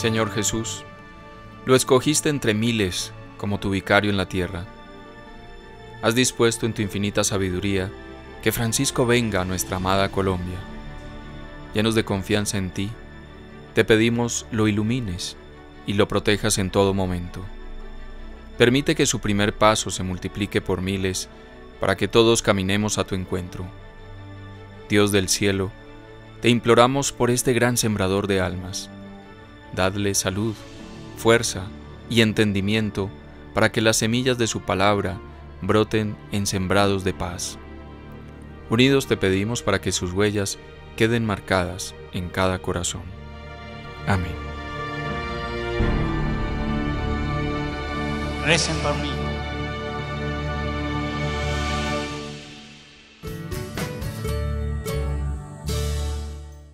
Señor Jesús, lo escogiste entre miles como tu vicario en la tierra. Has dispuesto en tu infinita sabiduría que Francisco venga a nuestra amada Colombia. Llenos de confianza en ti, te pedimos lo ilumines y lo protejas en todo momento. Permite que su primer paso se multiplique por miles para que todos caminemos a tu encuentro. Dios del cielo, te imploramos por este gran sembrador de almas. Dadle salud, fuerza y entendimiento para que las semillas de su palabra broten en sembrados de paz. Unidos te pedimos para que sus huellas queden marcadas en cada corazón. Amén. Recen por mí.